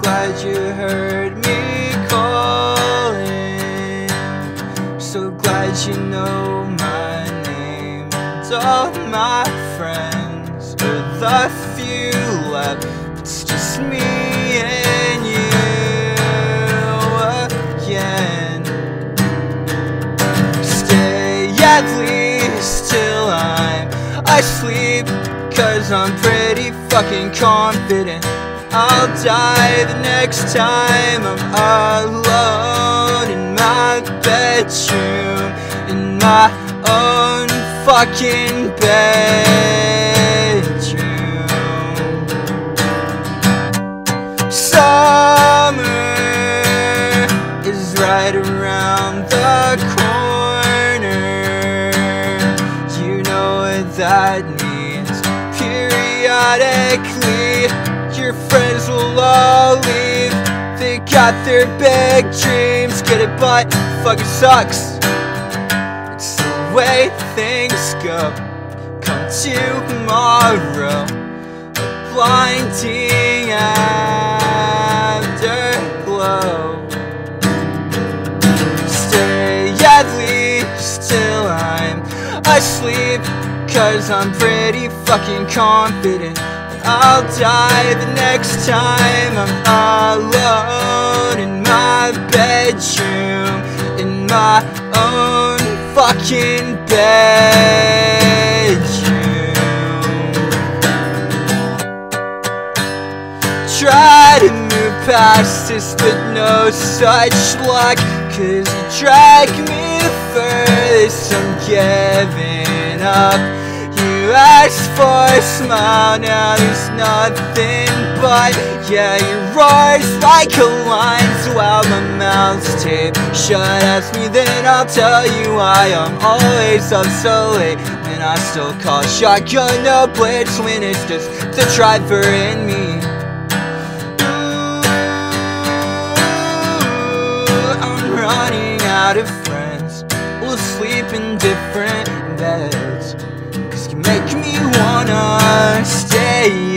glad you heard me calling. So glad you know my name and all my friends are the few left. It's just me and you again. Stay at least till I'm asleep, cause I'm pretty fucking confident. I'll die the next time I'm alone in my bedroom, in my own fucking bedroom. Summer is right around the corner. You know what that means. Periodically, your friends will all leave. They got their big dreams, get it, but fucking sucks. It's the way things go. Come tomorrow, a blinding afterglow. Stay at least till I'm asleep, cause I'm pretty fucking confident. I'll die the next time I'm alone in my bedroom, in my own fucking bedroom. Try to move past this, but no such luck. Cause you drag me first, I'm giving up. You asked for a smile, now there's nothing but Yeah, your roars like a lion while my mouth's taped shut. Ask me then I'll tell you why I'm always up so late And I still call shotgun no blitz when it's just the driver and me. Ooh, I'm running out of friends. We'll sleep in different beds. you make me wanna stay